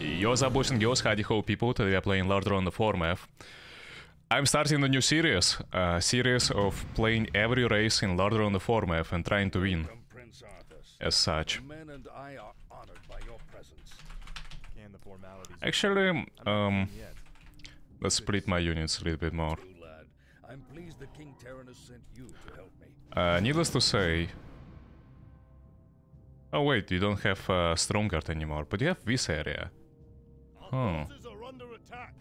Yo, Zabush and Yos, howdy ho people, today we are playing Lordaeron the Foremath. I'm starting a new series, a series of playing every race in Lordaeron the Foremath and trying to win, Welcome, Prince Arthas. as such. The men and I are honored by your presence. Can the formalities Actually, um, let's split my units a little bit more. I'm pleased that King Terenas sent you to help me. Uh, needless to say... Oh wait, you don't have uh, Stromgarde anymore, but you have this area. Huh, are under attack.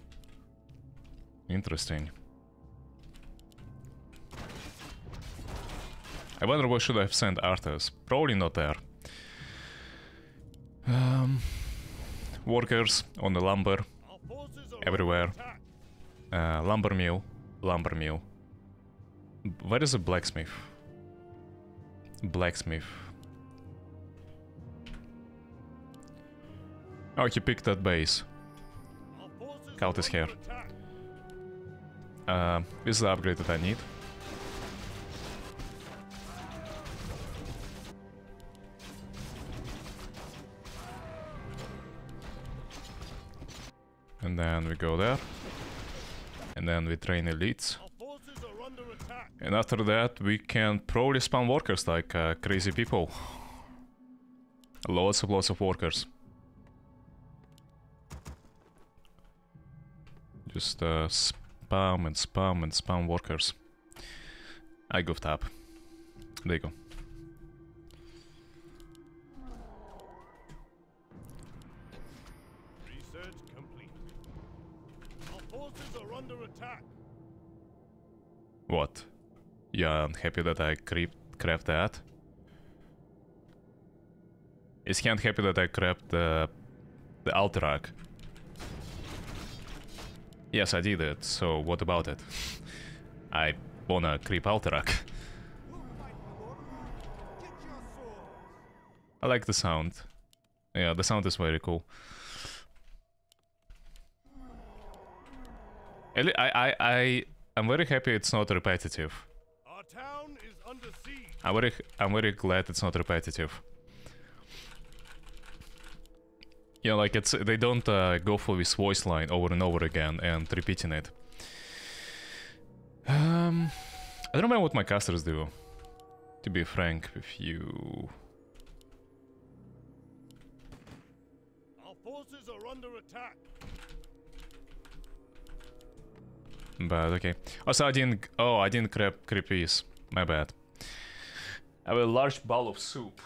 interesting. I wonder where should I have sent Arthas? Probably not there. Um, workers on the lumber, Our forces are Everywhere. uh, lumber mill, lumber mill. Where is the blacksmith? Blacksmith. Oh, he picked that base. Scout is here. Uh, this is the upgrade that I need. And then we go there. And then we train elites. And after that, we can probably spawn workers like uh, crazy people. Lots of lots of workers. Just uh, spam and spam and spam workers. I goofed up. There you go. Research complete. Our forces are under attack. What? Yeah, I'm happy that I creep craft that. Is he unhappy that I craft the the Alterac? Yes, I did it. So what about it? I wanna creep out Alterac. I like the sound. Yeah, the sound is very cool. I, I, I, I, I'm very happy it's not repetitive. Our town is under siege. I'm very, I'm very glad it's not repetitive. Yeah, like it's they don't uh, go for this voice line over and over again and repeating it. Um, I don't remember what my casters do. To be frank with you, Our forces are under attack. but okay. Also, I didn't. Oh, I didn't grab creepies. My bad. I have a large bowl of soup.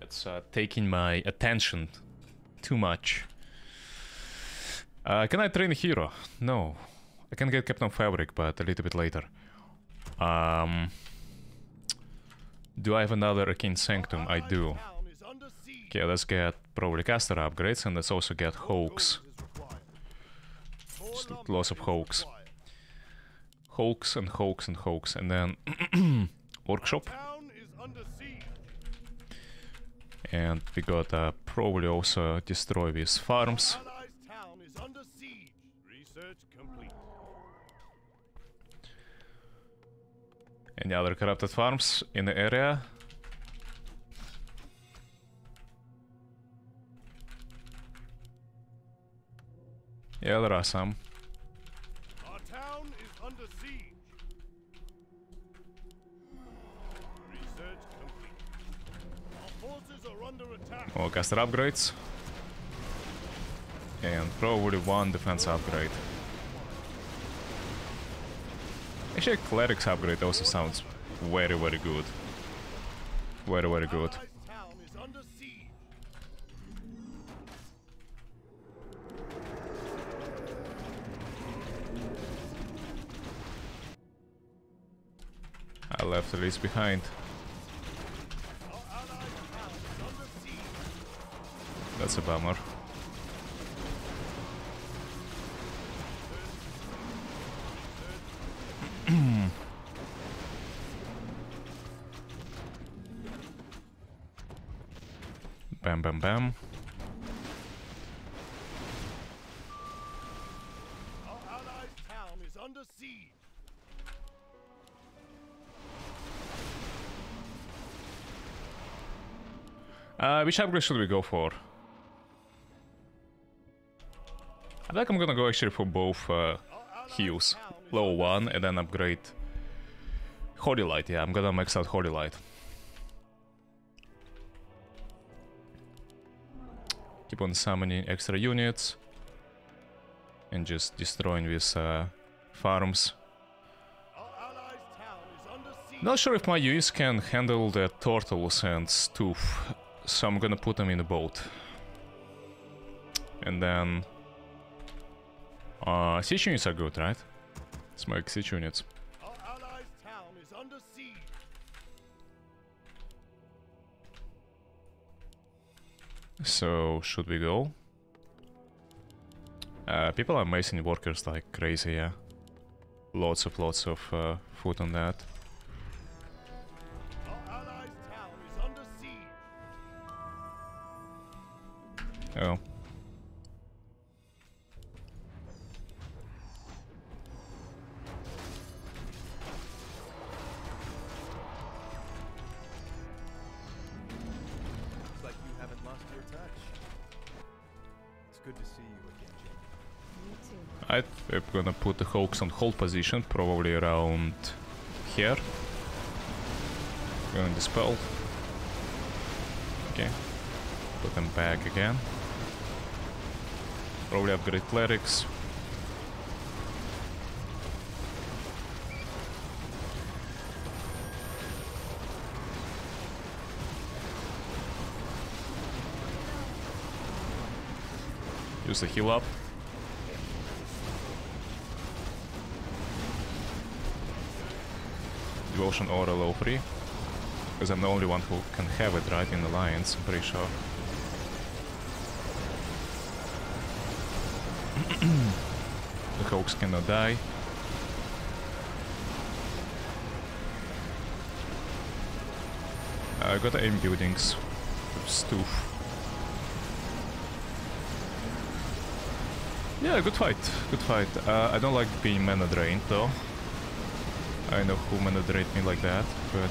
That's uh, taking my attention too much. Uh, can I train a hero? No. I can get Captain Falric, but a little bit later. Um, do I have another Arcane Sanctum? I do. Okay, let's get probably caster upgrades and let's also get. More Just lots of required. Hawks and Hawks and Hawks. And then Workshop. And we gotta uh, probably also destroy these farms. Town is under siege. Research complete. Any other corrupted farms in the area? Yeah, there are some. More caster upgrades. And probably one defense upgrade. Actually, cleric's upgrade also sounds very, very good. Very, very good. I left the list behind. That's a bummer. bam, bam, bam. Our allies town is under siege. Uh, which upgrade should we go for? I think I'm gonna go actually for both uh, heals. Level 1 and then upgrade Holy Light. Yeah, I'm gonna max out Holy Light. Keep on summoning extra units. And just destroying these uh, farms. Not sure if my UEs can handle the turtles and stuff, so I'm gonna put them in the boat. And then... Uh, siege units are good, right? Let's make siege units. Our allies' town is under siege. So, should we go? Uh, people are macing workers like crazy, yeah. Lots of lots of uh, food on that. Our allies' town is under siege. Oh. I'm gonna put the Hawks on hold position, probably around here. Gonna dispel. Okay. Put them back again. Probably upgrade clerics. Use the heal up. Devotion Aura low 3. Because I'm the only one who can have it right in Alliance, I'm pretty sure. the Hawks cannot die. I got aim buildings. Stoof. Yeah, good fight. Good fight. Uh, I don't like being mana drained though. I know who drained me like that, but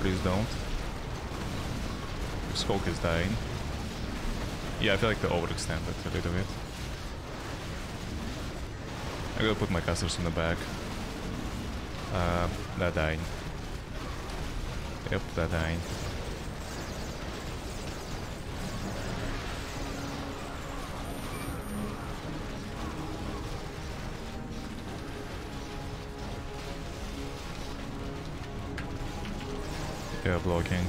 please don't. Skulk is dying. Yeah, I feel like they overextended a little bit. I gotta put my casters in the back. Uh, they're dying. Yep, they're dying. They're blocking.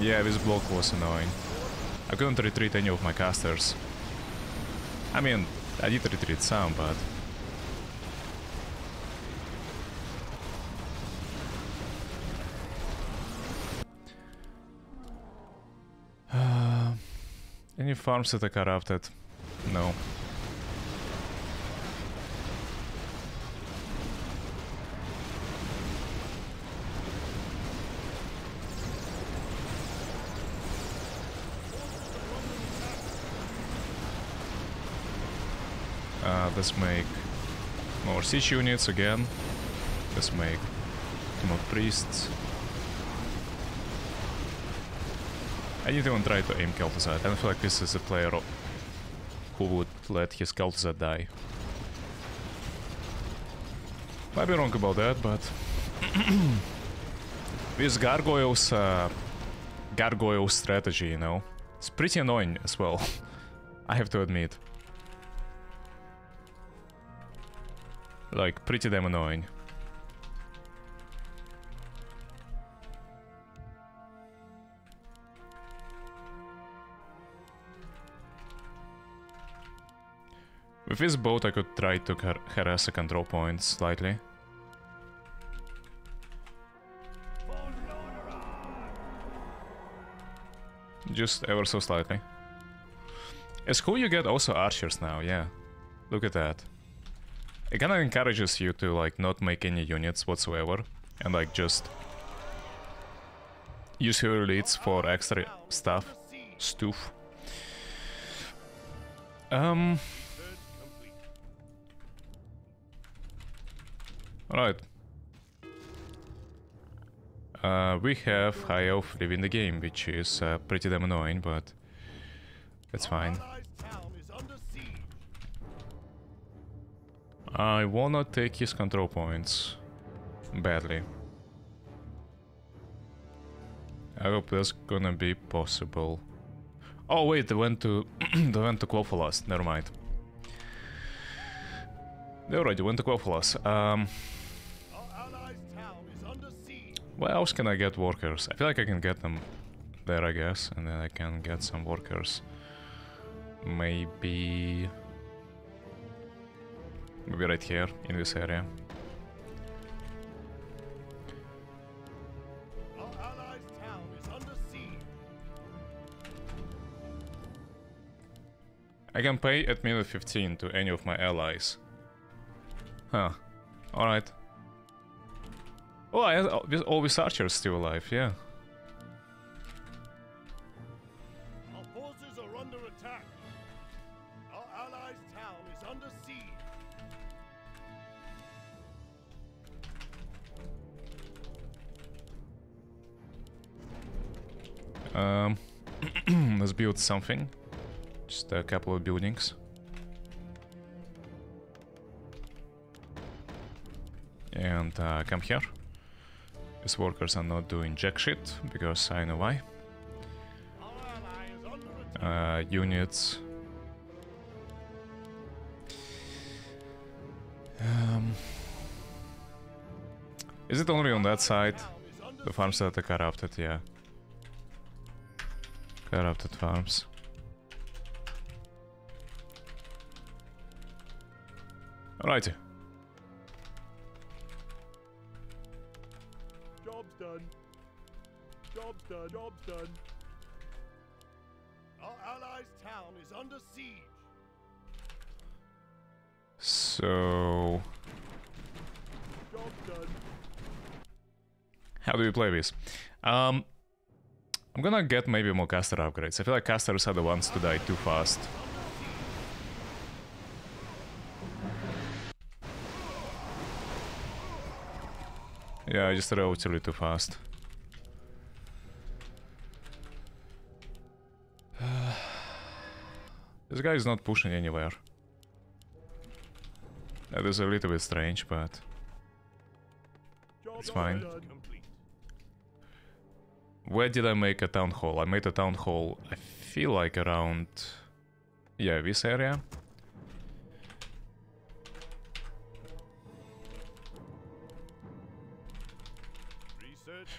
Yeah, this block was annoying. I couldn't retreat any of my casters. I mean, I did retreat some, but... farms that are corrupted? No. Uh, let's make more siege units again. Let's make of priests. I didn't even try to aim Kel'Thuzad. I don't feel like this is a player who would let his Kel'Thuzad die. Might be wrong about that, but... this Gargoyles, uh, Gargoyle strategy, you know, it's pretty annoying as well. I have to admit. Like, pretty damn annoying. With this boat I could try to har harass a control point slightly. Just ever so slightly. It's cool you get also archers now, yeah. Look at that. It kinda encourages you to like not make any units whatsoever and like just use your elites for extra stuff, stuff. Um, alright. Uh, we have High Elf leaving the game, which is uh, pretty damn annoying, but that's fine. I wanna take his control points badly. I hope that's gonna be possible. Oh wait, they went to they went to Quel'Thalas. Never mind. They already went to Quel'Thalas. Um, where else can I get workers? I feel like I can get them there, I guess, and then I can get some workers. Maybe, maybe right here in this area. Our allies' town is under siege. I can pay at minute 15 to any of my allies. Huh. Alright. Oh, I have these archers still alive, yeah. Our forces are under attack. Our allies' town is under siege. Um, let's build something. Just a couple of buildings. And uh, come here. These workers are not doing jack shit, because I know why. Uh, units. Um, is it only on that side? The farms that are corrupted, yeah. Corrupted farms. Alrighty. Job's done. Our allies' town is under siege. So, how do we play this? Um, I'm gonna get maybe more caster upgrades. I feel like casters are the ones to die too fast. Yeah, I just relatively too fast. This guy is not pushing anywhere. That is a little bit strange, but It's fine. Where did I make a town hall? I made a town hall, I feel like around... Yeah, this area.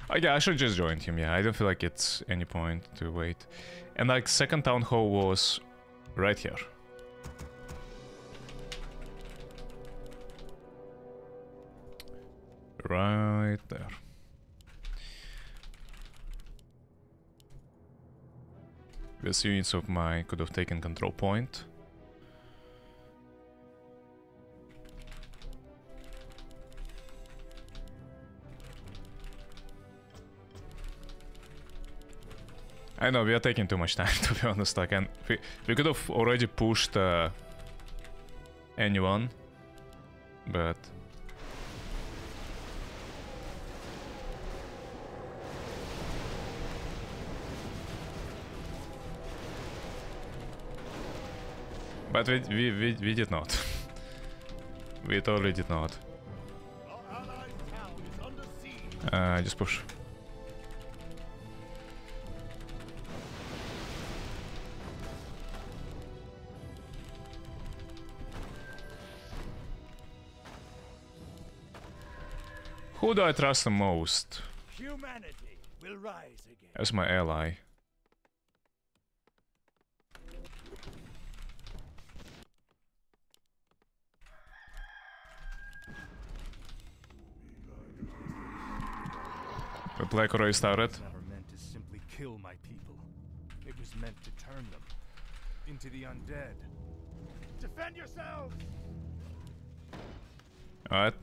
Oh yeah, I should just join him, yeah. I don't feel like it's any point to wait. And like, second town hall was right here. Right there. These units of mine could have taken control point. I know we are taking too much time to be honest. Like, and we, we could have already pushed uh, anyone, but but we we we, we did not. we totally did not. Our allies' town is under siege. Uh, just push. Who do I trust the most Humanity will rise again. as my ally? The Black already started. never meant to simply kill my people. It was meant to turn them into the undead. Defend yourselves! Alright.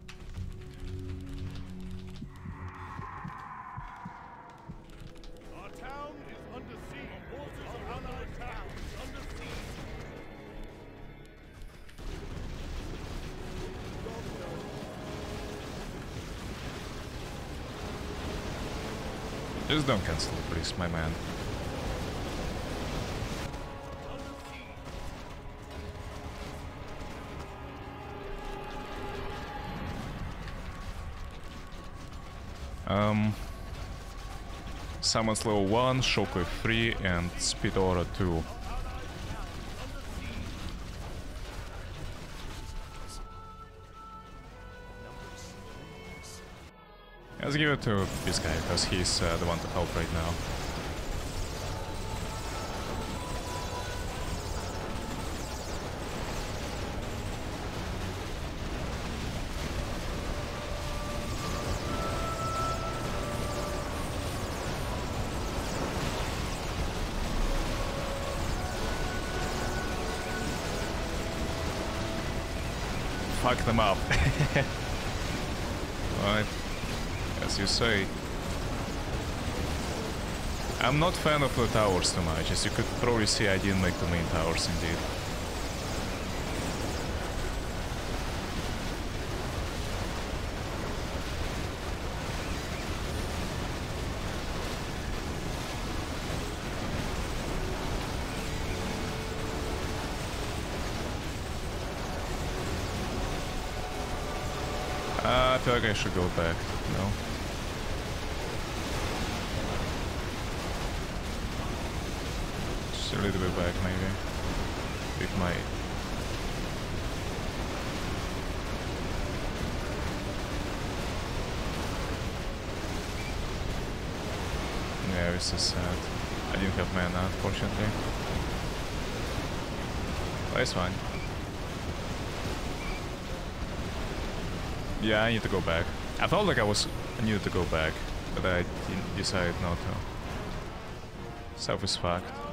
Just don't cancel, please, my man. Um, Summons level 1, Shockwave 3 and Speed Aura 2. To this guy, because he's uh, the one to help right now. Fuck them up. right. As you say. I'm not fan of the towers too much, as you could probably see I didn't make the main towers indeed. I feel like I should go back, no? Just a little bit back, maybe. With my... Yeah, this is sad. I didn't have mana, unfortunately. But it's fine. Yeah, I need to go back. I felt like I was I needed to go back, but I decided not to. Self is fucked.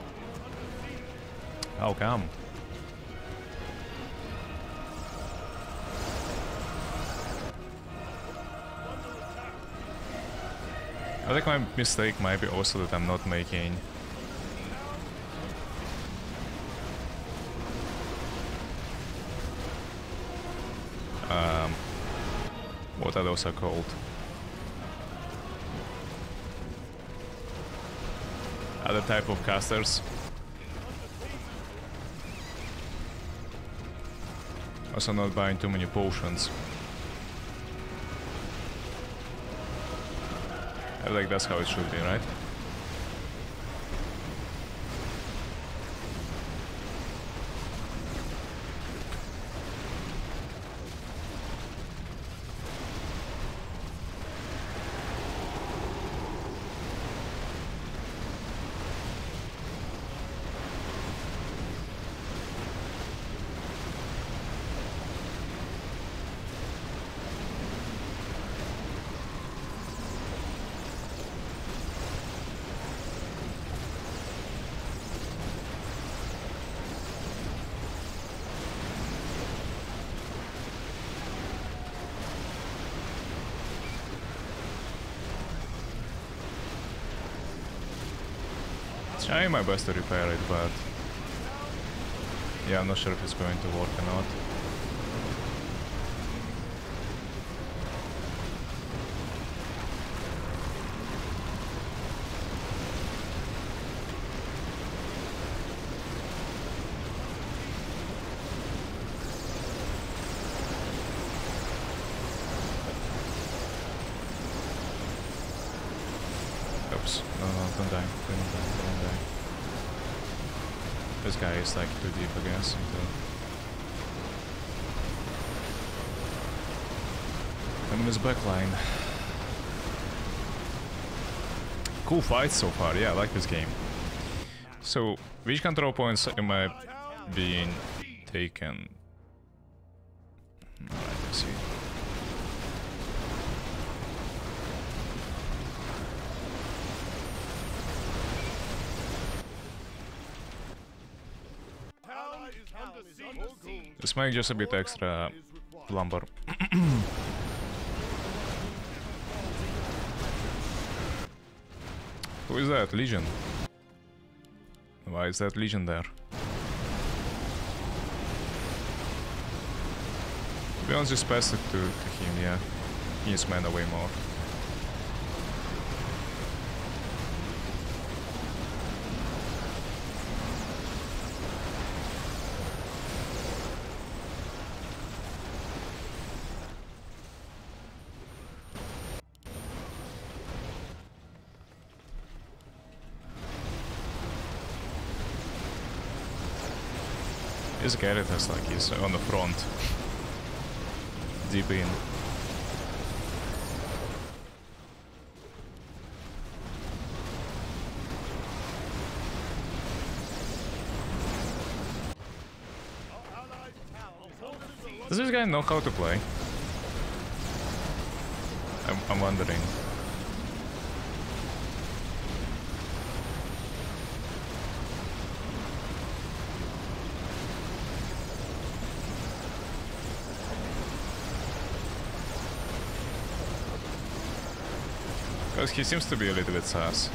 How come? I think my mistake might be also that I'm not making um what are those are called? Other type of casters. Also not buying too many potions. I think that's how it should be, right? Trying my best to repair it, but yeah, I'm not sure if it's going to work or not. Oops, no, no, don't die, don't die, don't die. This guy is like too deep, I guess. I'm in his backline. Cool fight so far, yeah, I like this game. So, which control points am I being taken? This might just a bit extra lumber. Who is that? Legion. Why is that Legion there? To just pass it to, to him, yeah. He needs mana way more. Garrett has like he's on the front. Deep in. Does this guy know how to play? I'm, I'm wondering. Because he seems to be a little bit sus.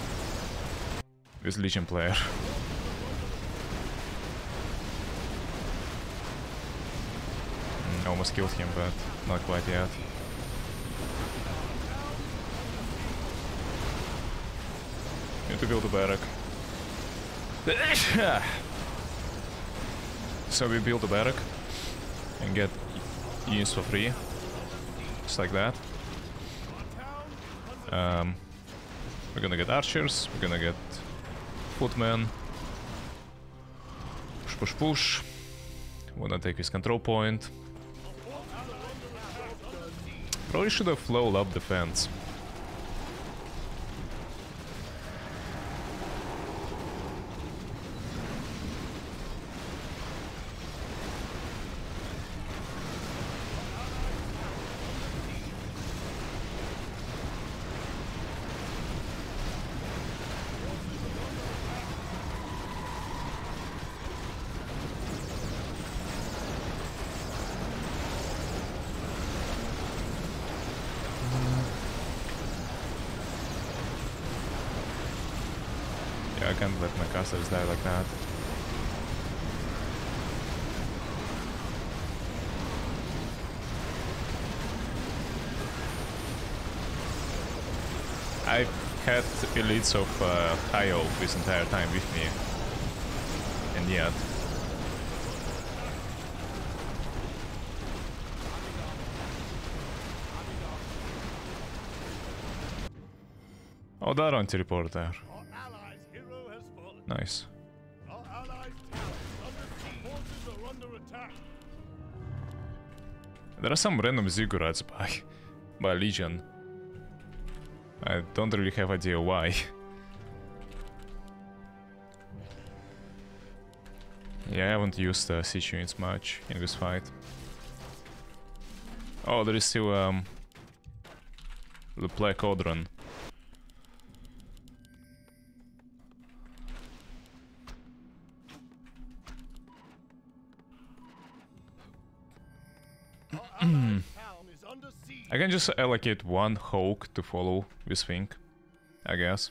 This Legion player. Almost killed him, but not quite yet. Need to build a barrack. so we build a barrack and get units for free. Just like that. Um, we're gonna get archers, we're gonna get footmen. Push, push, push. Wanna take his control point. Probably should have leveled up defense. Yeah, I let my like that. I've had elites of uh, Kaio this entire time with me. And yet... Oh, that on attack. There are some random ziggurats by, by Legion. I don't really have idea why. yeah, I haven't used uh, siege units much in this fight. Oh, there is still um, the Black Odron. Hmm. I can just allocate one Hawk to follow this thing, I guess.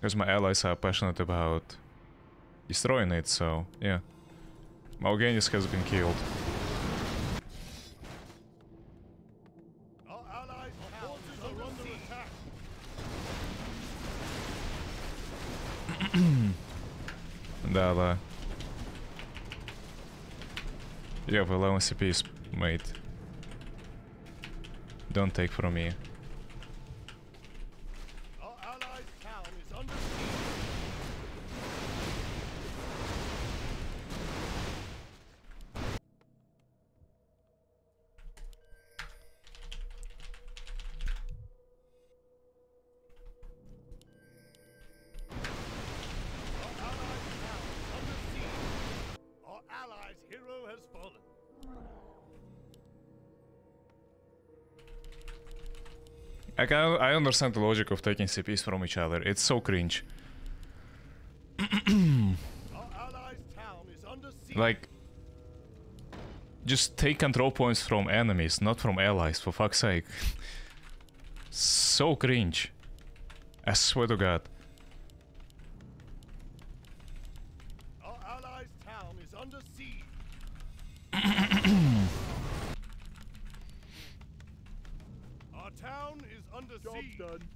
Because my allies are passionate about destroying it, so yeah. Mal'Ganis has been killed. Our allies' town is under attack. Да, да. You have 11 CPs, mate. Don't take from me. I I understand the logic of taking CPs from each other. It's so cringe. Our allies' town is under siege. Like just take control points from enemies, not from allies, for fuck's sake. so cringe. I swear to god. Town is under siege. Done.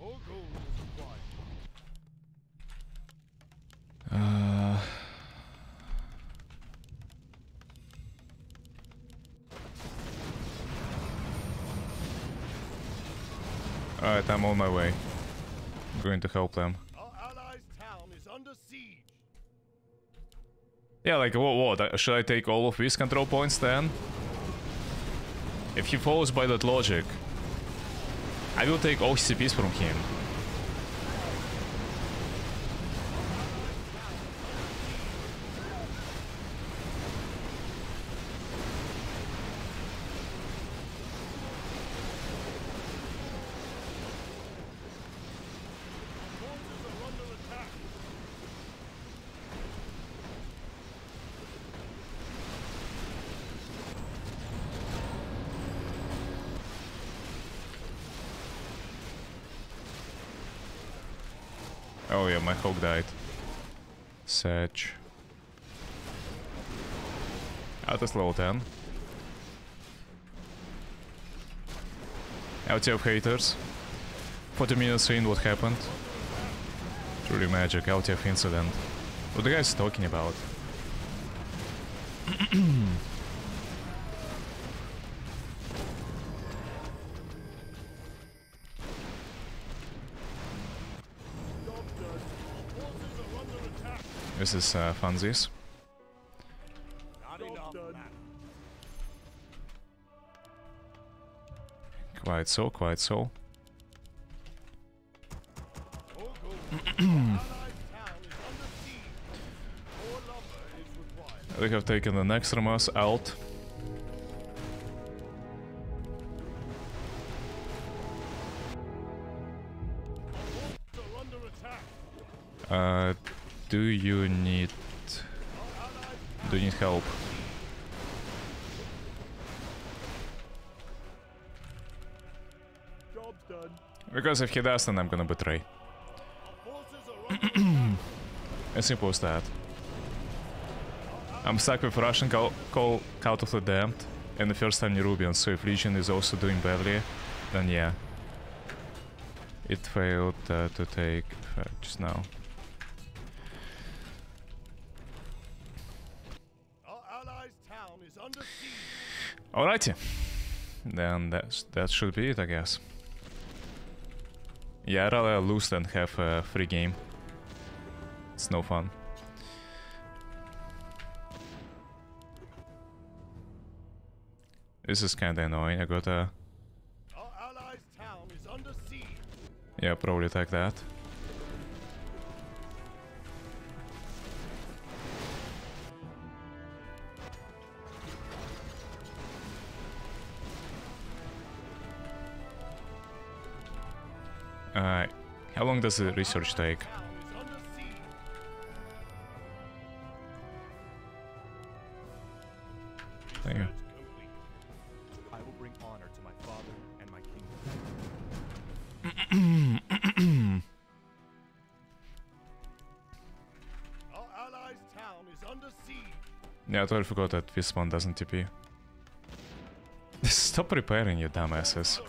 More gold is required. Uh, Alright, I'm on my way. I'm going to help them. Our allies' town is under siege. Yeah, like, what, what? Should I take all of these control points then? If he follows by that logic, I will take all CPs from him. Forces are under attack. Oh yeah, my hawk died. Sedge. Out of level 10. Out of haters. 40 minutes in, what happened? Truly magic, out of incident. What the guy's talking about? Job done. Our forces are under attack. This is uh, funsies. Quite so, quite so. All go. Our allies' town is under siege. More lumber is required. We have taken the next Ramas out. Forces are under attack. Uh, do you need... Do you need help? Because if he does, then I'm gonna betray. Our forces are under attack. As simple as that. I'm stuck with Russian call, call Cult of the Damned and the first time Nerubian, so if Legion is also doing badly, then yeah. It failed uh, to take effect just now. Our allies' town is under siege. Alrighty. Then that's, that should be it, I guess. Yeah, I'd rather lose than have a free game. It's no fun. This is kinda annoying. I gotta, Our allies' town is under siege. yeah, probably attack that. Long does the research take? Town is under you. Research complete. I will bring honor to my father and my kingdom. Our allies' town is under siege. Yeah, I totally forgot that this one doesn't TP. Stop repairing, you dumbasses.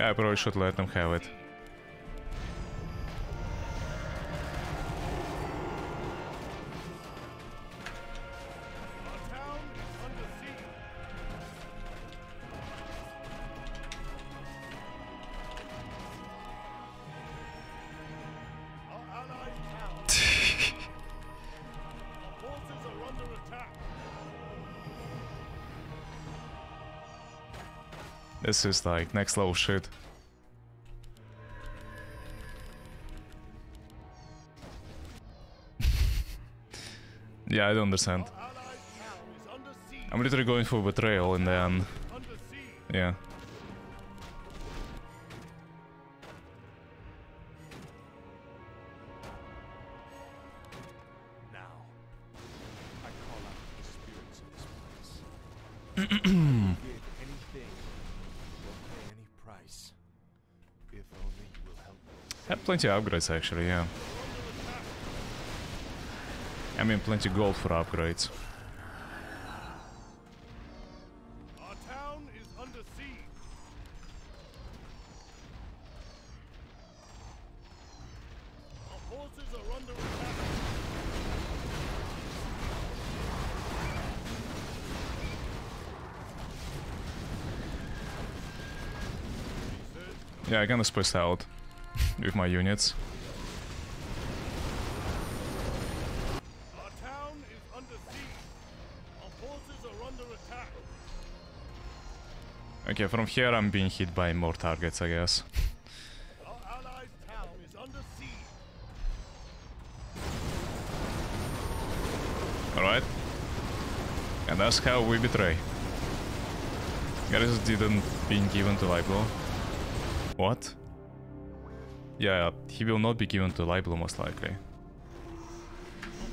I probably should let them have it. This is like next level shit. yeah, I don't understand. I'm literally going for betrayal then, Under siege. yeah. plenty of upgrades actually, yeah. I mean plenty gold for upgrades. Our town is under siege. Our are under attack. Yeah, I kinda spaced out with my units. Our town is under siege. Our forces are under attack. Okay, from here I'm being hit by more targets, I guess. Our allies' town is under siege. Alright. And that's how we betray. Garrus didn't being given to Liblo. What? Yeah, he will not be given to Liblo most likely. Our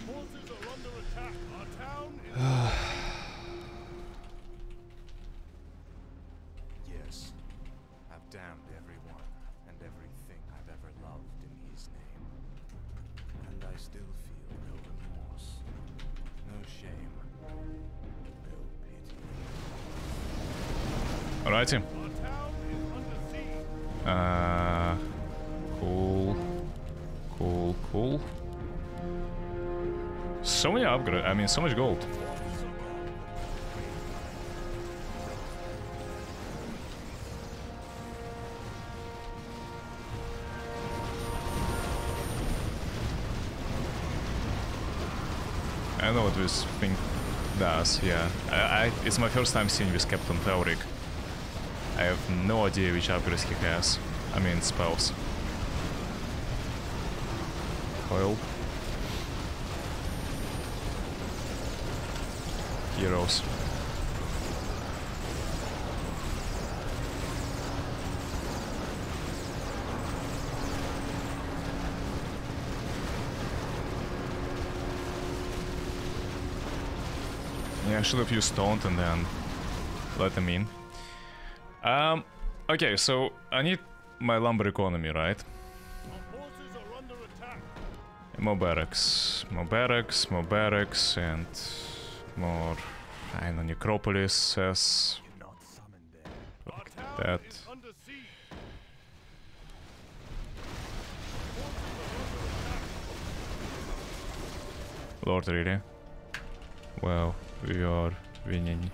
forces are under attack. Our town is Yes, I've damned everyone and everything I've ever loved in his name. And I still feel no remorse, no shame, no pity. Alrighty. our town is under siege. Uh, Cool. So many upgrade. I mean, so much gold. I know what this thing does. Yeah, I, I, it's my first time seeing this Captain Theoric. I have no idea which upgrades he has. I mean spells. Coil. Heroes. Yeah, I should have used Taunt and then let them in. Um, okay, so I need my lumber economy, right? More barracks, more barracks, more barracks, and more, I know, there. Our town that. Lord, really? Well, we are winning.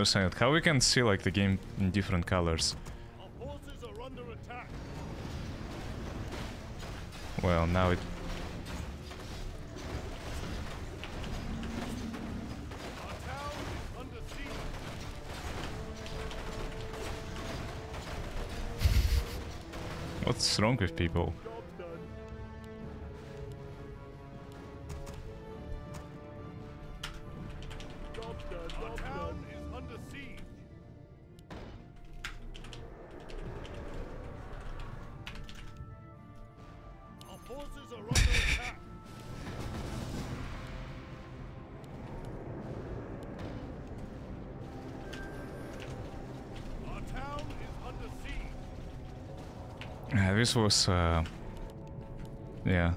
I don't how we can see like the game in different colors. Well, now it. What's wrong with people? This was. Uh, yeah.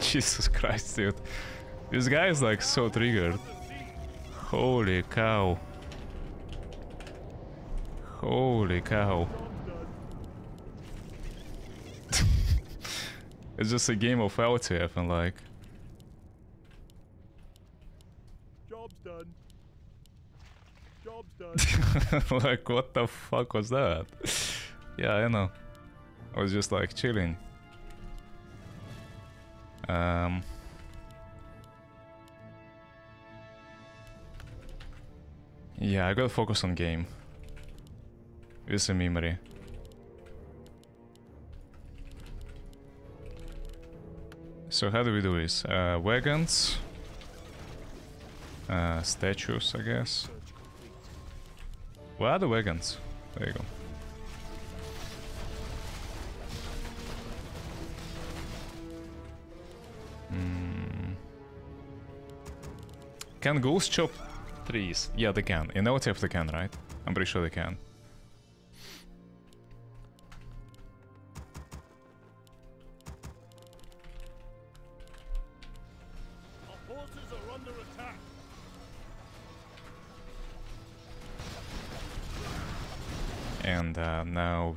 Jesus Christ, dude. This guy is like so triggered. Holy cow. Holy cow. It's just a game of LTF and like. Job's done. Job's done. like, what the fuck was that? yeah, I know. I was just like chilling. Um. Yeah, I gotta focus on game. With the memory. So how do we do this? Uh, wagons. Uh, statues, I guess. Where are the wagons? There you go. Hmm. Can ghosts chop trees. Yeah, they can. In OTF they can, right? I'm pretty sure they can.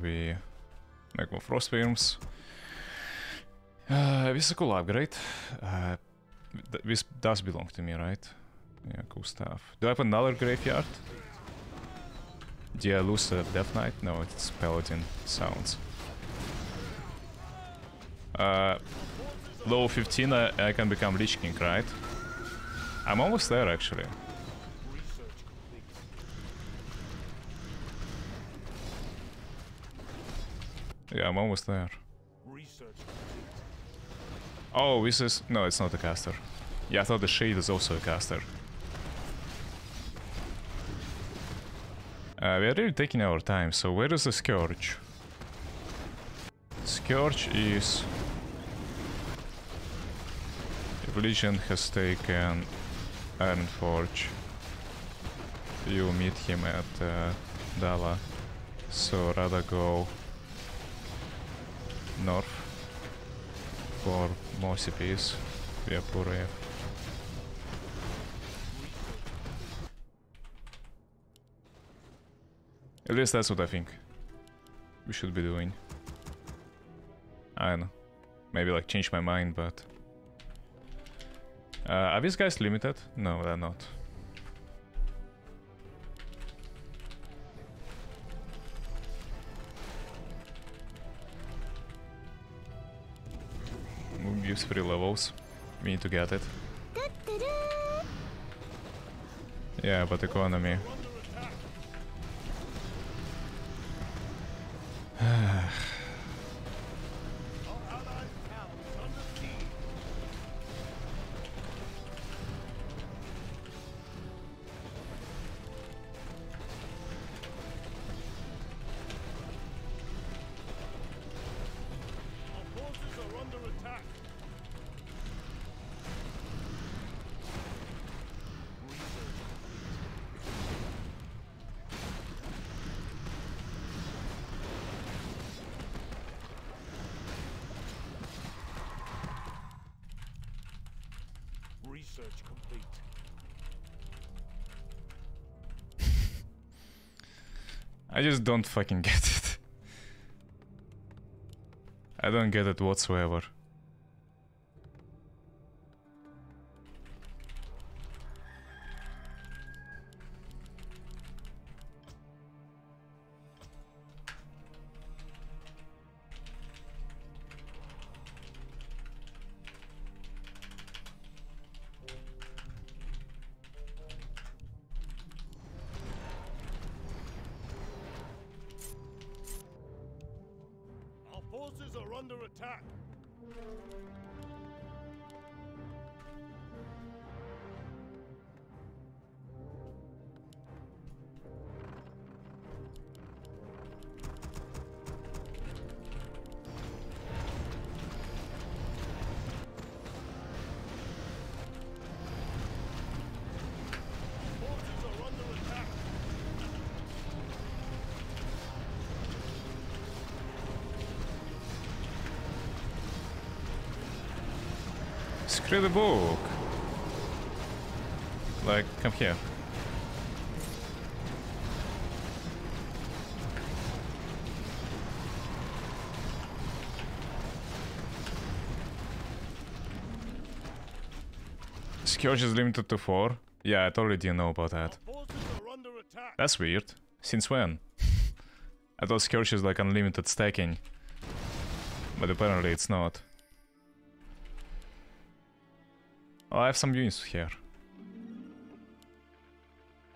We make more frost. Uh, this is a cool upgrade. Uh, th- this does belong to me, right? Yeah, cool stuff. Do I have another graveyard? Do I lose a Death Knight? No, it's Paladin sounds. Uh, low 15, I, I can become Lich King, right? I'm almost there, actually. Research complete. Yeah, I'm almost there. Oh, this is... No, it's not a caster. Yeah, I thought the Shade is also a caster. Uh, we are really taking our time, so where is the Scourge? Scourge is... Legion has taken Ironforge, you meet him at uh, Dala. So rather go north for more CPs. Yeah, poor AF. At least that's what I think we should be doing. I don't know. Maybe like change my mind, but... Uh, are these guys limited? No, they're not. Gives three levels? We need to get it. Yeah, but economy. Complete. I just don't fucking get it. I don't get it whatsoever. The book. Like, come here. Scourge is limited to 4. Yeah, I totally didn't know about that. That's weird. Since when? I thought Scourge is like unlimited stacking. But apparently it's not. Oh, I have some units here.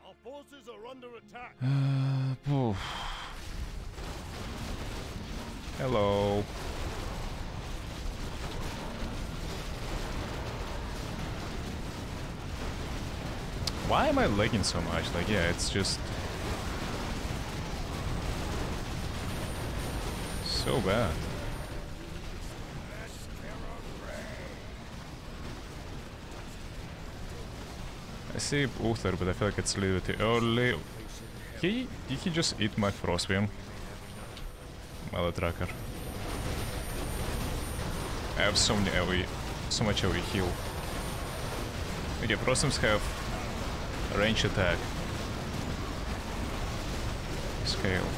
Our forces are under attack. Uh. Hello. Why am I lagging so much? Like, yeah, it's just... So bad. I see Uther, but I feel like it's a little bit too early. He did he just eat my frostbeam? Mother tracker. I have so many AoE, so much AoE heal. Okay, frostbeams have range attack. Scale.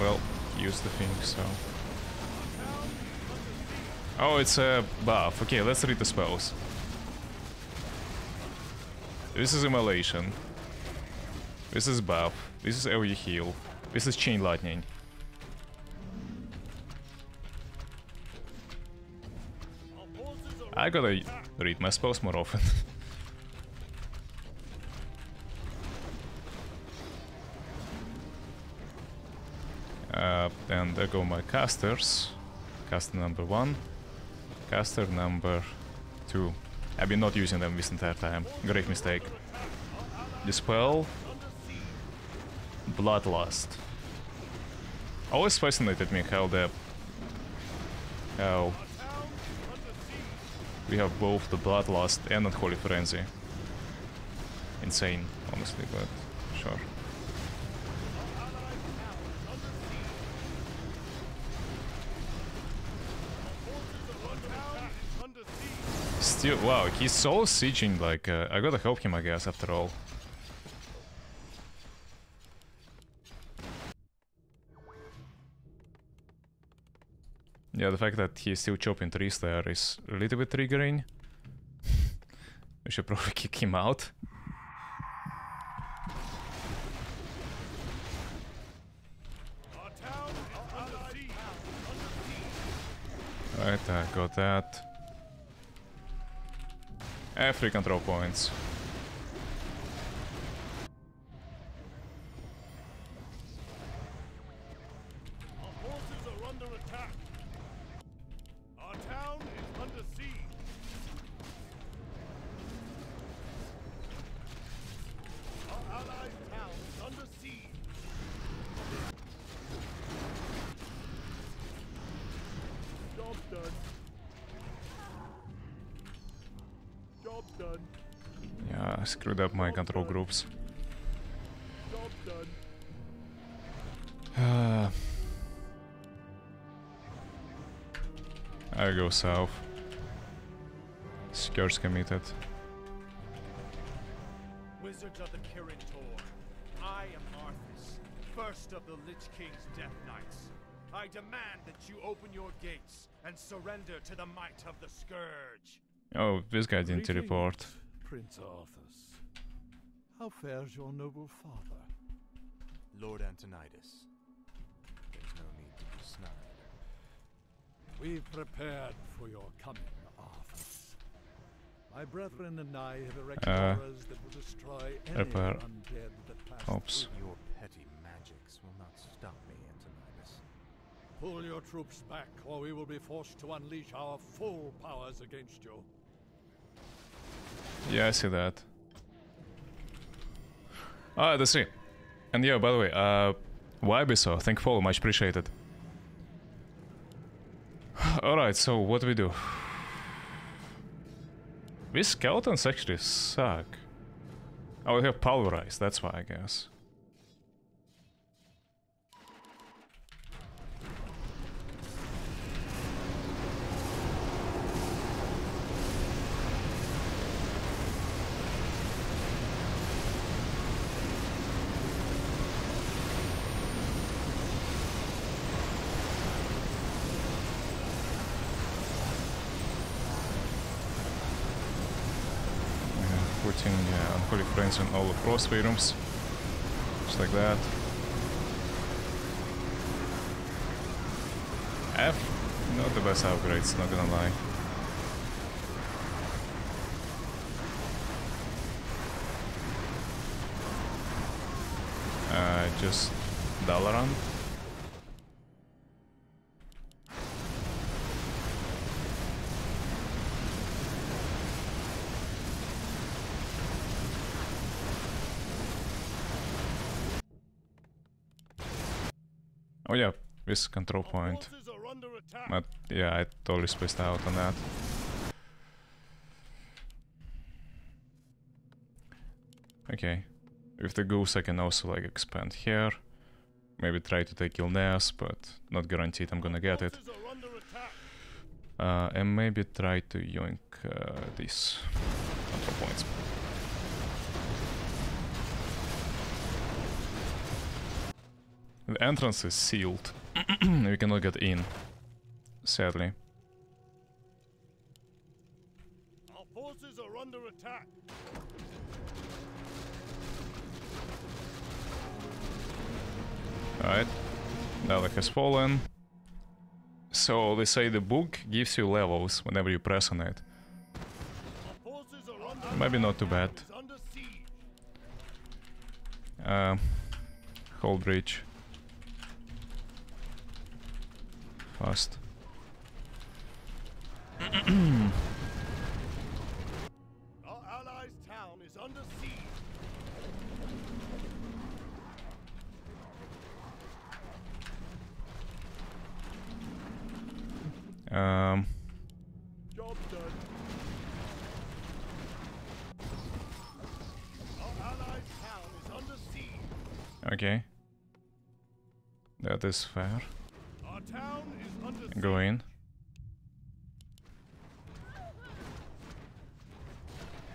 Well, use the thing, so. Oh, it's a buff. Okay, let's read the spells. This is Immolation. This is buff. This is AoE heal. This is Chain Lightning. I gotta read my spells more often. uh, and there go my casters. Caster number one. Caster number two. I've been not using them this entire time. Great mistake. Dispel. Bloodlust. Always fascinated me how the how we have both the Bloodlust and Unholy Frenzy. Insane, honestly, but sure. Still, wow, he's so sieging, like, uh, I gotta help him, I guess, after all. Yeah, the fact that he's still chopping trees there is a little bit triggering. we should probably kick him out. Our town is under siege. Right, I got that. Eh, free control points. Yeah, I screwed up my control groups. I go south. Skirts committed. Wizards of the Kirin Tor, I am Arthas, first of the Lich King's Death Knights. I demand that you open your gates and surrender to the might of the Scourge. Oh, this guy didn't Greetings, report. Prince Arthas. How fares your noble father? Lord Antonidas, there's no need to be snide. We've prepared for your coming, Arthas. My brethren and I have erected Uh, auras that will destroy any repair. undead that pass Oops. through. Your petty magics will not stop me, Antonidas. Pull your troops back, or we will be forced to unleash our full powers against you. Yeah, I see that. Ah, that's it. And yeah, by the way, uh, Wybiso, thank you for follow, much appreciated. Alright, so what do we do? These skeletons actually suck. Oh, we have pulverized, that's why, I guess. Yeah, putting yeah, unholy frenzy on all the frost wyrms. Just like that. F, not the best upgrades, not gonna lie. Uh, just Dalaran. This control point. But yeah, I totally spaced out on that. Okay. With the goose I can also like expand here. Maybe try to take Ilneas, but not guaranteed I'm gonna get it. Uh, and maybe try to yoink uh, these control points. The entrance is sealed. we cannot get in. Sadly. Our forces are under attack. Alright. Dalek has fallen. So they say the book gives you levels whenever you press on it. Our forces are under Maybe not too bad. Uh, hold bridge. Fast. Our allies' town is under siege. Um, Job done. Our allies' town is under siege. okay. That is fair. Go in.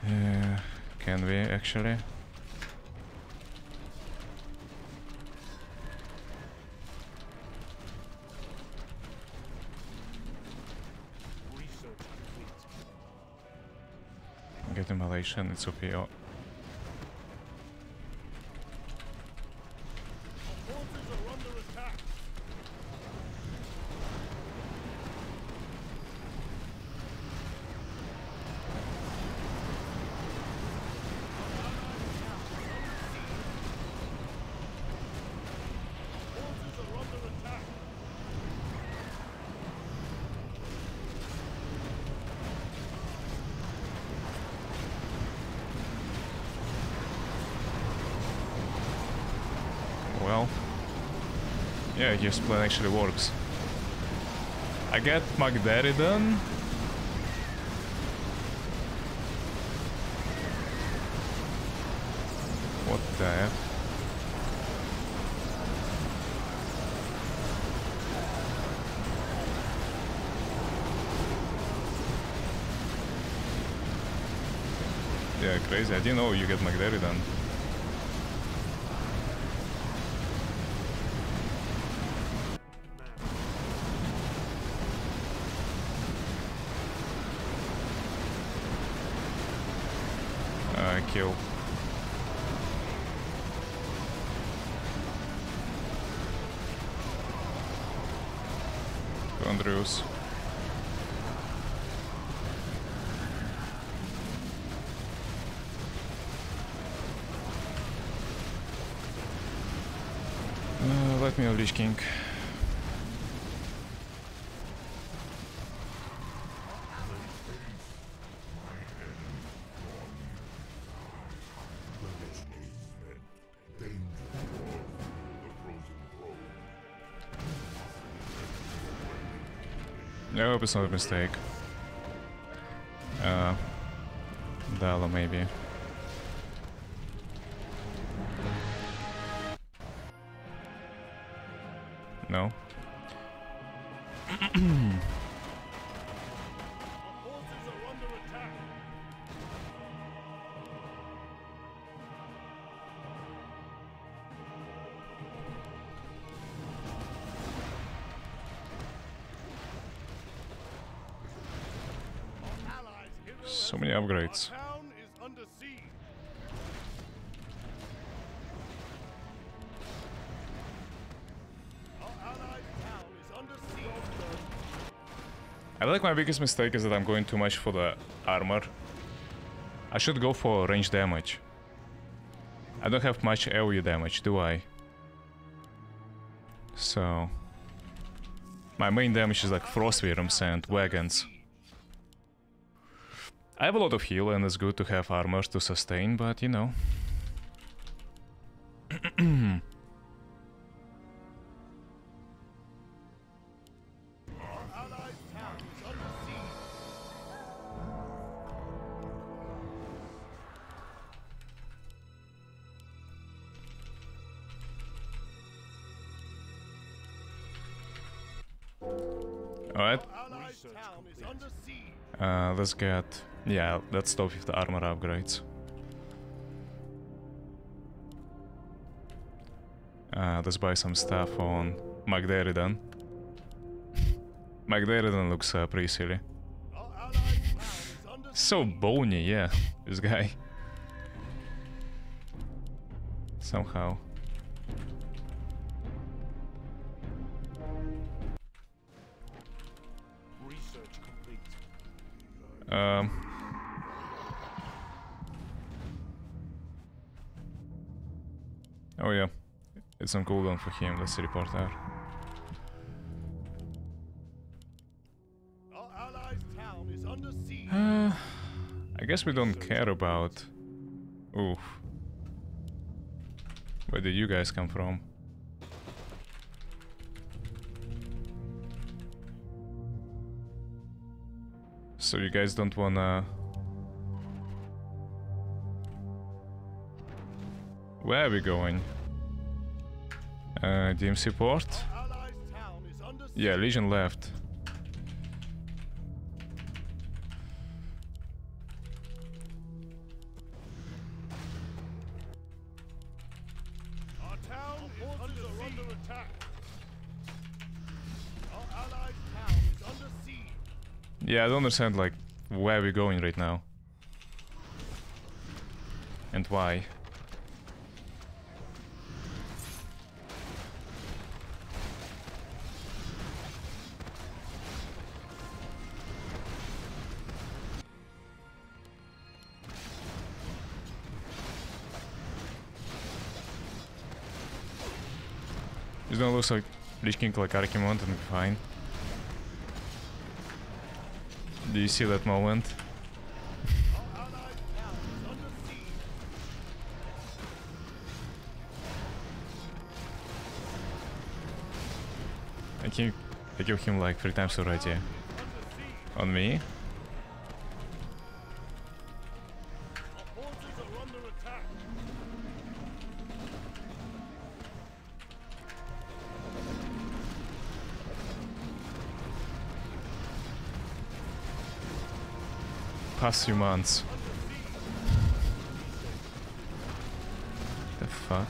Uh, can we actually? Get. Get immolation, it's OP. yeah, his plan actually works. I get Magtheridon. What the heck? Yeah, crazy. I didn't know you get Magtheridon. Uh, let me hope it's not a mistake. Uh, Dala maybe. So many upgrades. I think my biggest mistake is that I'm going too much for the armor. I should go for range damage. I don't have much AoE damage, do I? So... My main damage is like frost wyrms and wagons. I have a lot of heal and it's good to have armor to sustain, but you know. Let's get... Yeah, let's stop with the armor upgrades. Uh, let's buy some stuff on Magtheridon. Magtheridon looks uh, pretty silly. So bony, yeah, this guy. Somehow. On cooldown for him. Let's report there. Our allied town is under siege. Uh, I guess we don't care about. Oof. Where did you guys come from? So you guys don't wanna. Where are we going? Uh, DMC port? Allied town is under siege. Yeah, Legion left. Our town forces are under attack. Our allied town is under siege. Yeah, I don't understand like where we're going right now. And why. Don't like Lich King like Archimon and fine. Do you see that moment? I think I killed him like three times already. On me? Few months. The fuck?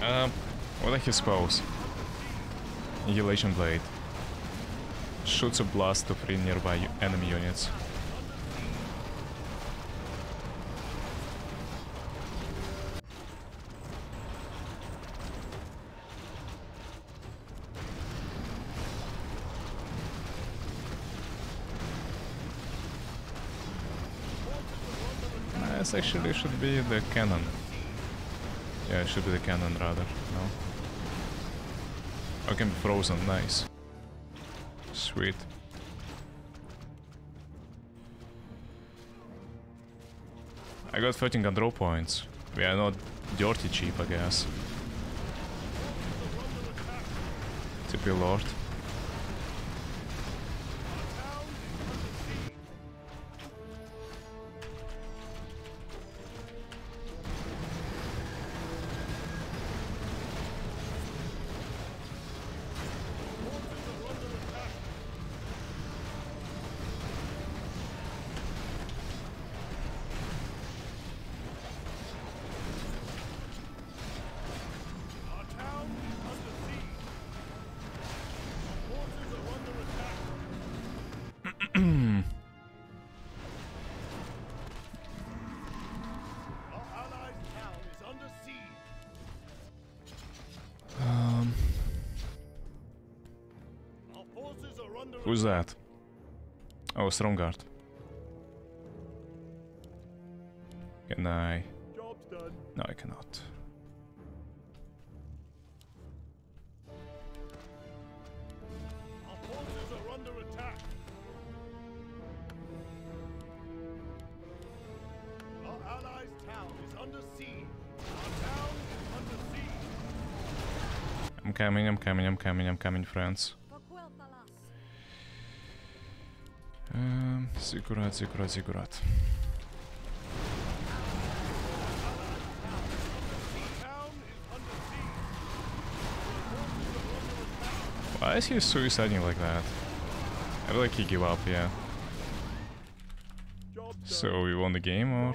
Um, what are his spells? Annihilation Blade. Shoots a blast to three nearby enemy units. This actually should be the cannon. Yeah, it should be the cannon rather. No. I can be frozen. Nice. Sweet. I got 13 control points. We are not dirty cheap, I guess. TP Lord. Who's that? Oh, Stromgarde. Can I? No, I cannot. I'm coming, I'm coming, I'm coming, I'm coming, friends. Is under siege. Why is he suiciding like that? I feel like he give up, yeah. So we won the game or?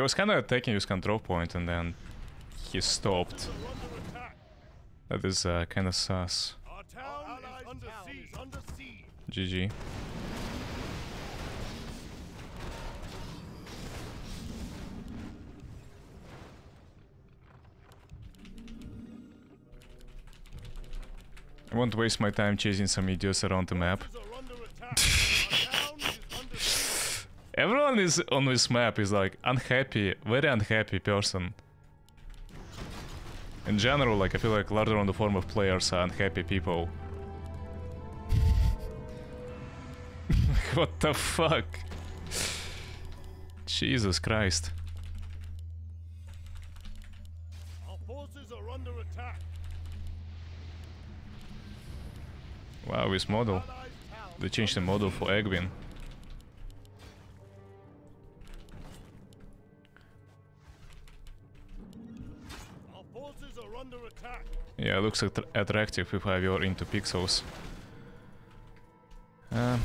He was kinda attacking his control point and then he stopped. We're under attack. That is uh, kinda sus. Our town is under siege. Under siege. GG. I won't waste my time chasing some idiots around the map. Forces are under attack. Our town is under siege. Everyone is on this map is like unhappy, very unhappy person. In general, like I feel like larger on the form of players are unhappy people. what the fuck? Jesus Christ. Our forces are under attack. Wow, this model. They changed the model for Aegwynn. Yeah, looks att attractive if you're into pixels. Is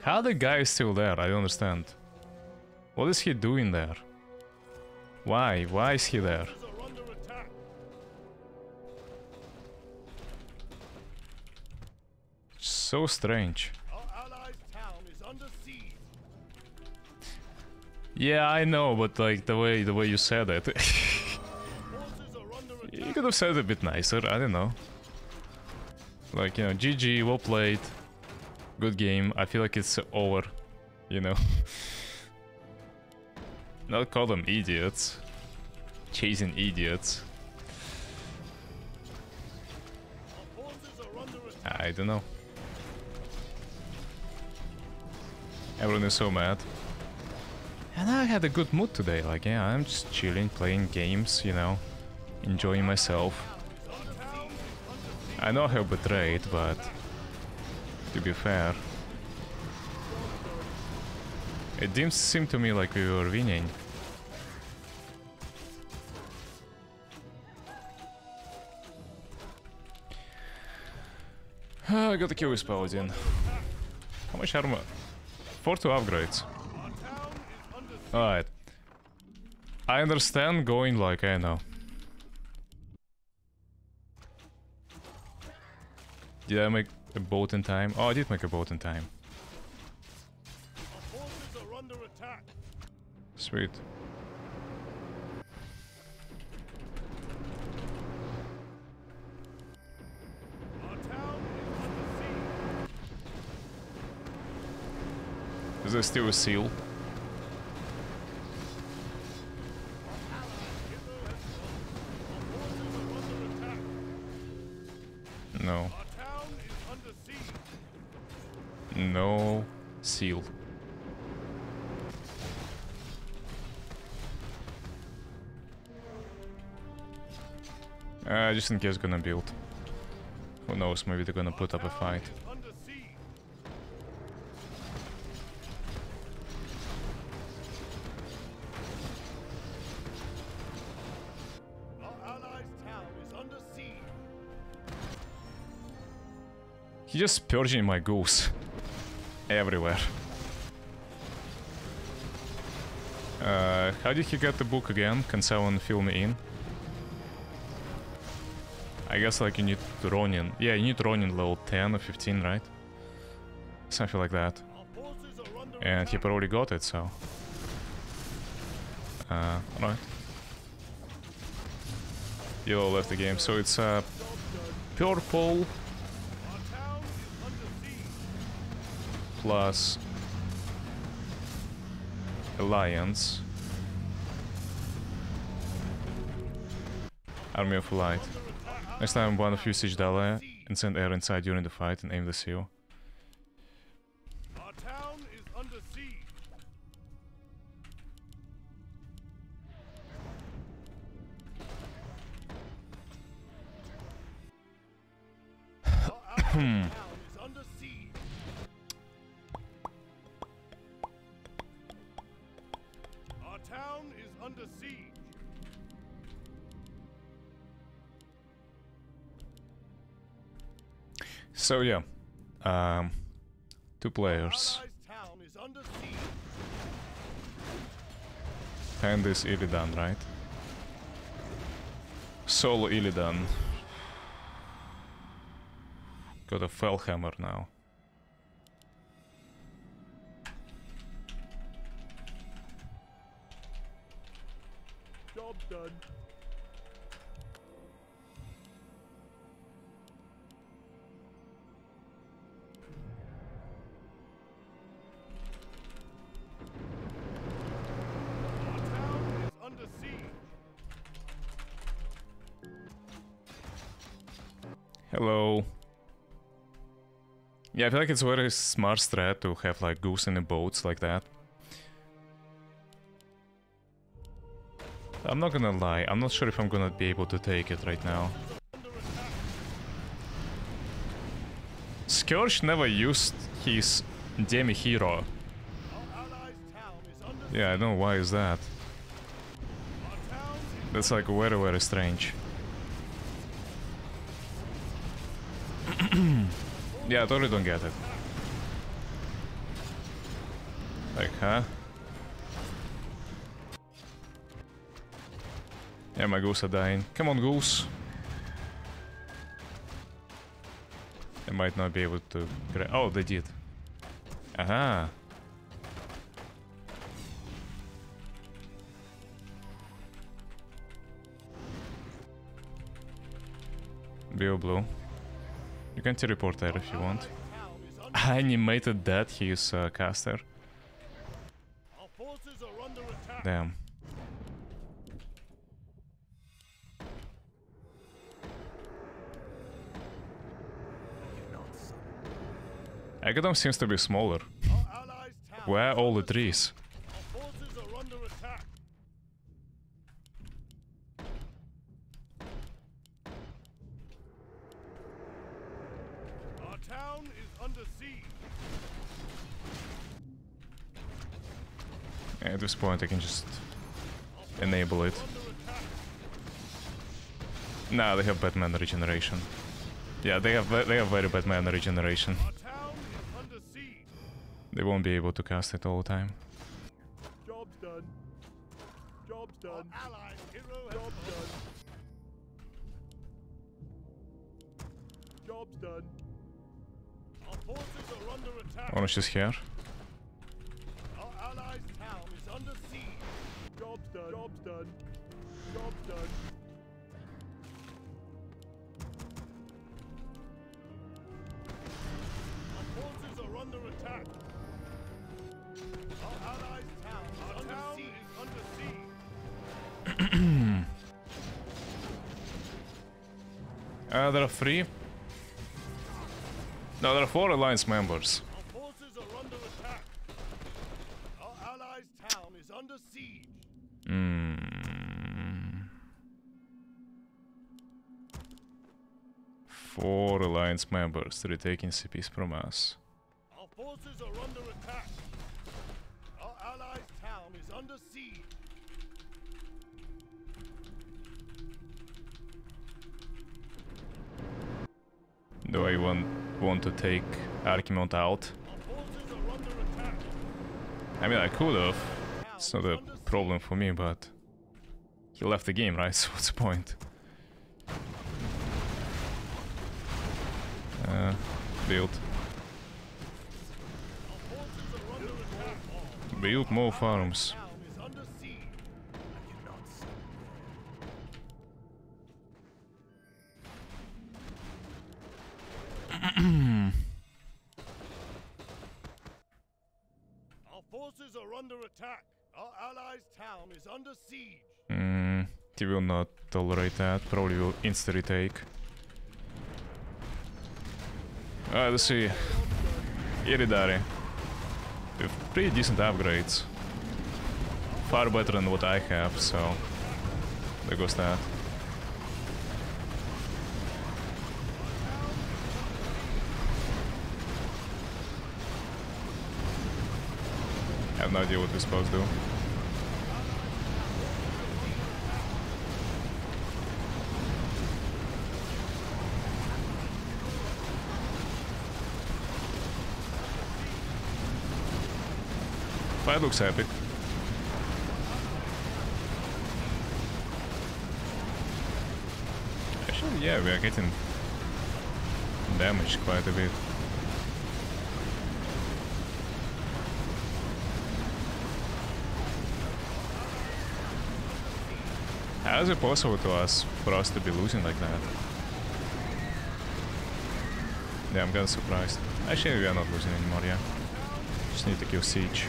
how the guy is still there? I don't understand. What is he doing there? Why? Why is he there? So strange. Yeah, I know, but like the way the way you said it, you could have said it a bit nicer. I don't know. Like you know, GG, well played, good game. I feel like it's over. You know, not call them idiots, chasing idiots. I don't know. Everyone is so mad. And I had a good mood today. Like, yeah, I'm just chilling, playing games, you know, enjoying myself. I know I have betrayed, but to be fair, it didn't seem to me like we were winning. I gotta kill this paladin. How much armor? 40 upgrades. Our town is under siege. Alright. I understand going like I know. Did I make a boat in time? Oh, I did make a boat in time. Sweet. Is there still a seal? Uh, just in case gonna build. Who knows, maybe they're gonna put up a fight. He's just purging my goose. Everywhere. Uh, how did he get the book again? Can someone fill me in? I guess like you need Ronin. Yeah, you need Ronin level 10 or 15, right? Something like that. And he probably got it, so... Uh, alright. Yellow left the game, so it's uh, purple plus Alliance. Army of Light. Next time one of you siege Dale and send air inside during the fight and aim the seal. Hmm. So yeah, um, two players. And this Illidan, right? Solo Illidan. Got a Fellhammer now. Yeah, I feel like it's a very smart strat to have like goose in the boats like that. I'm not gonna lie, I'm not sure if I'm gonna be able to take it right now. Scourge never used his demi hero. Our allies' town is under Yeah, I don't know why is that. That's like very very strange. Yeah, I totally don't get it. Like, huh? Yeah, my goose are dying. Come on, goose. They might not be able to. Oh, they did. Aha. Bio blue. You can teleport there if you want. is I animated that he's a caster. Damn. Agadom seems to be smaller. Where is are all the trees? siege. Our forces are under attack. Our town is under siege. At this point I can just enable it. Under. Nah, they have Batman regeneration. Yeah, they have they have very Batman regeneration. Our town is under siege. They won't be able to cast it all the time. Job's done. Job's done. allied hero Job's done. Job's done. Our forces are under attack. Orange is here. Our allies' town is under siege. Job's done. Job's done. Job's done. Our forces are under attack. Our allies' town is under siege. Is under siege. Uh, there are three. No, there are four alliance members. Our forces are under attack. Our allies' town is under siege. Mm. Four alliance members retaking CPs from us. Our forces are under attack. Our allies' town is under siege. Do I want want to take Archimonde out? Our forces are under attack. I mean, I could have. It's not a problem for me, but he left the game, right? So what's the point? Uh, build, siege. Our forces are under attack. build more farms. Town is under siege. I cannot see. Our forces are under attack. Our allies' town is under siege. Mm, he will not tolerate that. Probably will insta uh, let's see. Illidari. With pretty decent upgrades. Far better than what I have, so... There goes that. I have no idea what we're supposed to do. Fight looks epic. Actually, yeah, we are getting damaged quite a bit. How is it possible to us for us to be losing like that? Yeah, I'm kinda surprised. Actually, we are not losing anymore, yeah. Just need to kill Siege,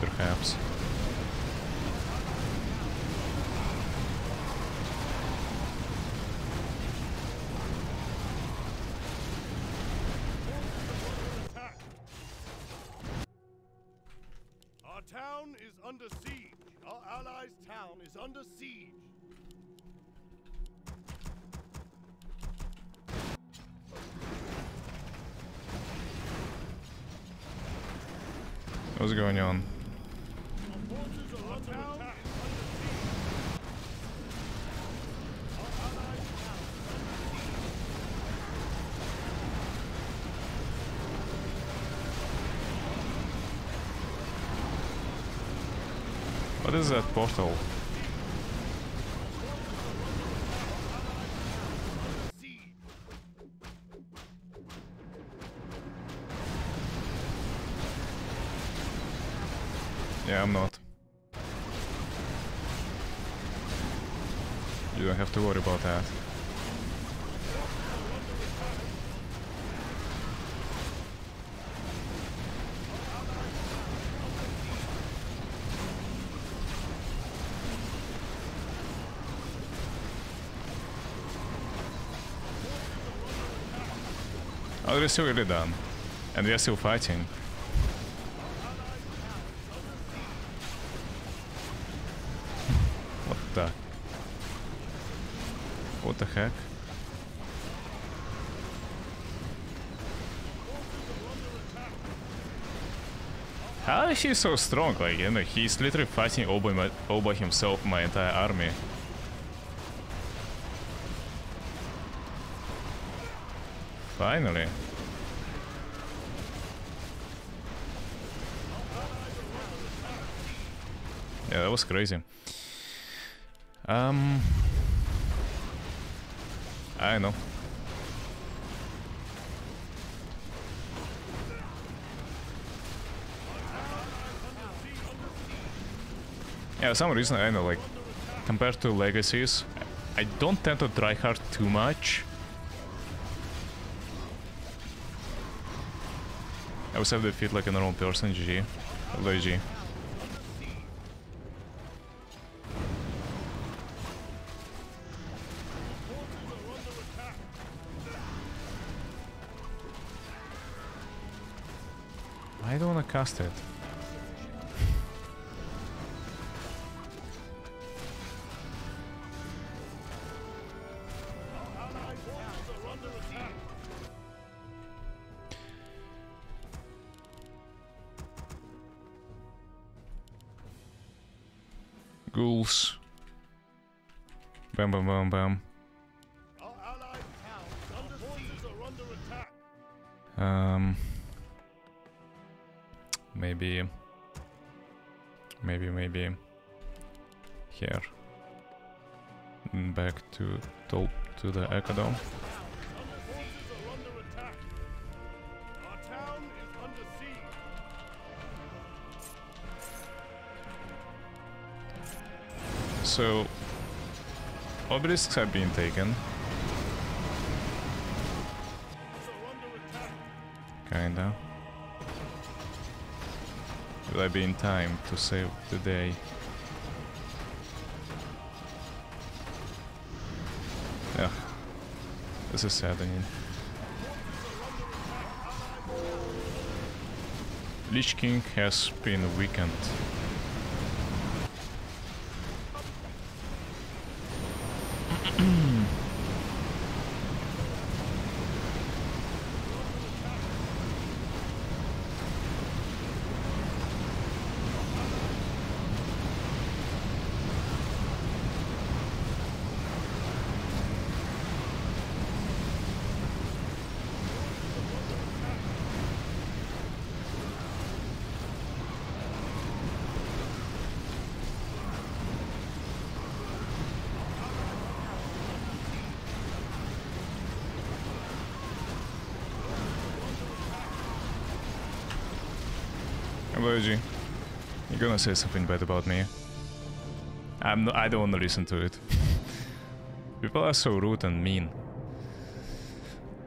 perhaps. Is that portal? Yeah, I'm not. You don't have to worry about that. Oh, they're still really done. And we are still fighting. What the? What the heck? How is he so strong? Like, you know, he's literally fighting all by, my, all by himself, my entire army. Finally. Yeah, that was crazy. Um, I know. Yeah, for some reason I know, like, compared to legacies, I don't tend to try hard too much. I always have to feel like a normal person, GG. Although GG. Cast it. Allied forces are under attack. Ghouls. Bam bam bam bam. Our maybe, maybe, maybe here. Back to to, to the Echo Dome. So obelisks have been taken, kinda. Will I be in time to save the day? Yeah, this is saddening. Lich King has been weakened. Gonna say something bad about me. I'm no, I don't wanna listen to it. People are so rude and mean.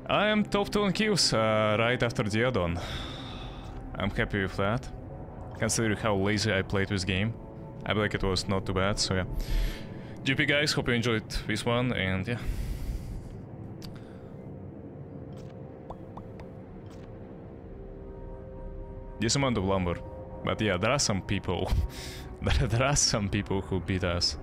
I am top 2 on kills uh, right after Diodon. I'm happy with that. Considering how lazy I played this game. I like it was not too bad, so yeah. GP guys, hope you enjoyed this one, and yeah. This amount of lumber. But yeah, there are some people. there, are some people who beat us.